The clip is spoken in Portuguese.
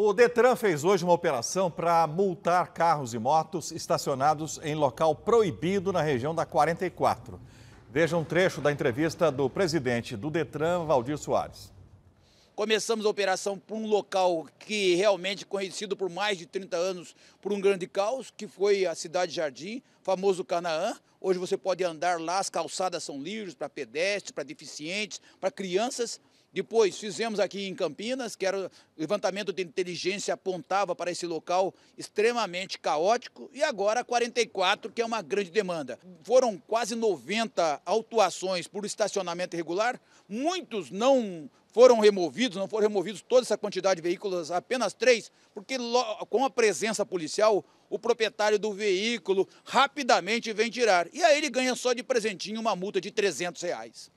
O Detran fez hoje uma operação para multar carros e motos estacionados em local proibido na região da 44. Veja um trecho da entrevista do presidente do Detran, Valdir Soares. Começamos a operação por um local que realmente conhecido por mais de 30 anos por um grande caos, que foi a Cidade Jardim, famoso Canaã. Hoje você pode andar lá, as calçadas são livres para pedestres, para deficientes, para crianças. Depois fizemos aqui em Campinas, que era o levantamento de inteligência apontava para esse local extremamente caótico, e agora 44, que é uma grande demanda. Foram quase 90 autuações por estacionamento irregular, muitos não foram removidos, não foram removidos toda essa quantidade de veículos, apenas três, porque com a presença policial, o proprietário do veículo rapidamente vem tirar. E aí ele ganha só de presentinho uma multa de 300 reais.